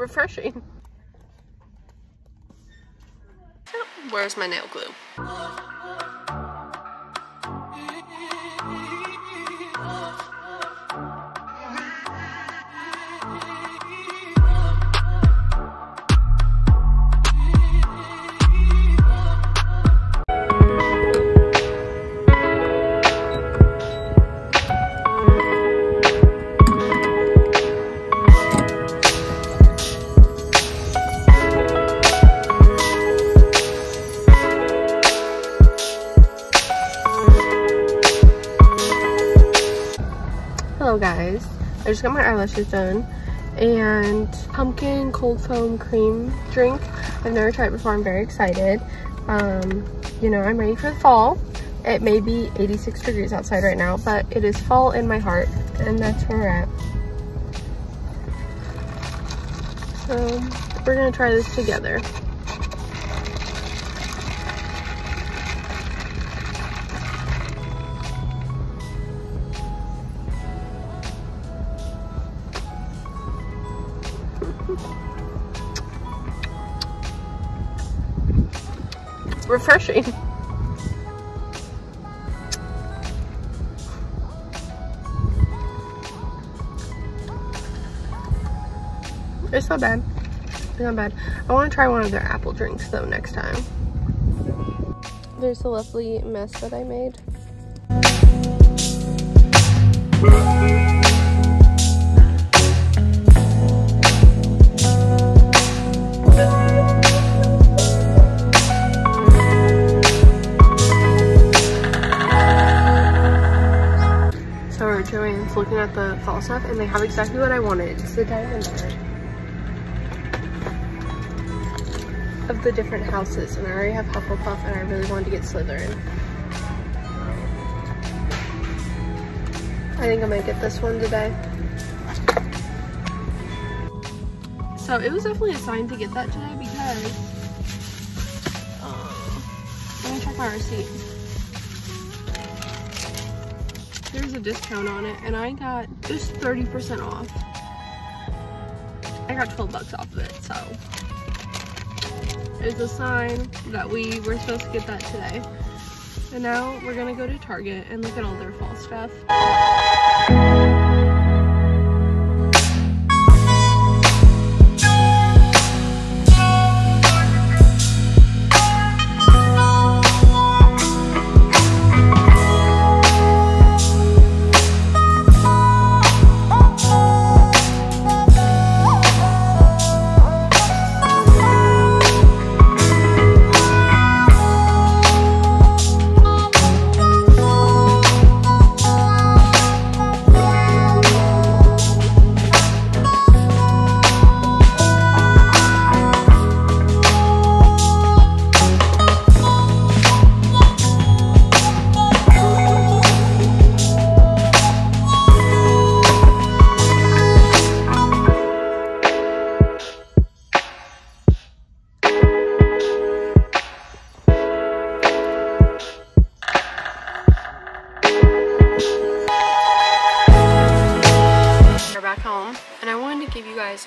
refreshing. Where's my nail glue? Hello guys, I just got my eyelashes done and pumpkin cold foam cream drink. I've never tried it before, I'm very excited. Um, you know, I'm ready for the fall. It may be 86 degrees outside right now, but it is fall in my heart and that's where we're at. So we're gonna try this together. Refreshing. It's not bad. It's not bad. I want to try one of their apple drinks though next time. There's a lovely mess that I made. At the fall stuff and they have exactly what I wanted. It's the diamond art of the different houses and I already have Hufflepuff and I really wanted to get Slytherin. I think I'm gonna get this one today. So it was definitely a sign to get that today because, um, let me check my receipt. There's a discount on it and I got just 30% off. I got 12 bucks off of it, so. It's a sign that we were supposed to get that today. And now we're gonna go to Target and look at all their fall stuff.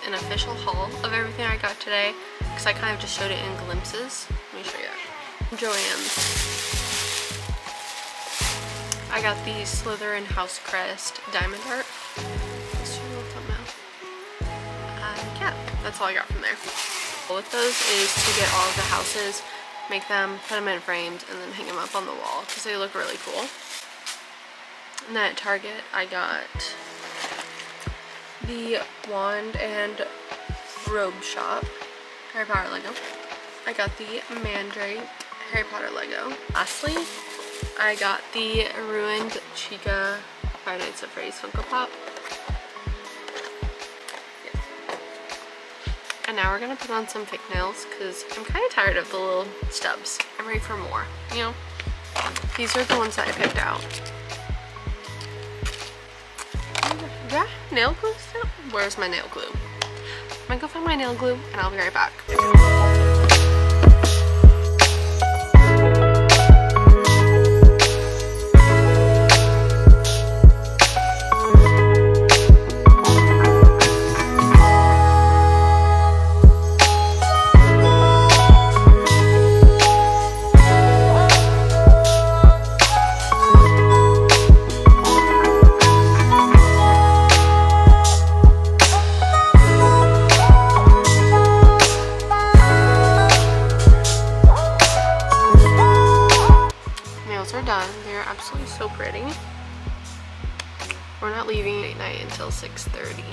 An official haul of everything I got today because I kind of just showed it in glimpses. Let me show you. Joann's. I got the Slytherin House Crest Diamond Art. Let's show little thumbnail. Uh, yeah, that's all I got from there. With those is to get all of the houses, make them, put them in frames, and then hang them up on the wall because they look really cool. And then at Target, I got the wand and robe shop Harry Potter Lego. I got the Mandrake Harry Potter Lego. Lastly, I got the ruined Chica Five Nights at Freddy's Funko Pop. And now we're gonna put on some fake nails because I'm kind of tired of the little stubs. I'm ready for more, you know? These are the ones that I picked out. Yeah, nail glue? Where's my nail glue? I'm gonna go find my nail glue and I'll be right back. done. They're absolutely so pretty. We're not leaving tonight night until 6.30.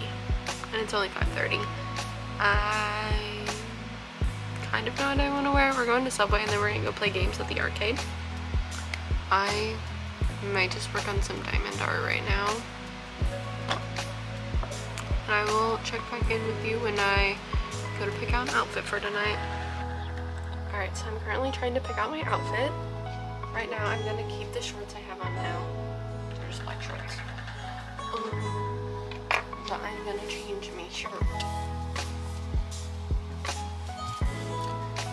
And it's only 5.30. I kind of know what I want to wear. We're going to Subway and then we're going to go play games at the arcade. I might just work on some diamond art right now. And I will check back in with you when I go to pick out an outfit for tonight. Alright, so I'm currently trying to pick out my outfit. Right now, I'm gonna keep the shorts I have on now. They're just shorts. Um, but I'm gonna change my shirt.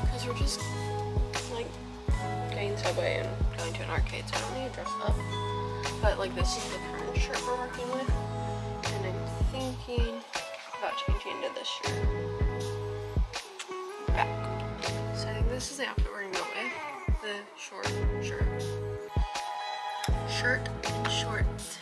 Because we're just, like, getting Subway and going to an arcade, so I don't need to dress up. But, like, this is the current shirt we're working with. And I'm thinking about changing into this shirt. Back. So I think this is the outfit we're gonna go short shirt. Shirt and shorts.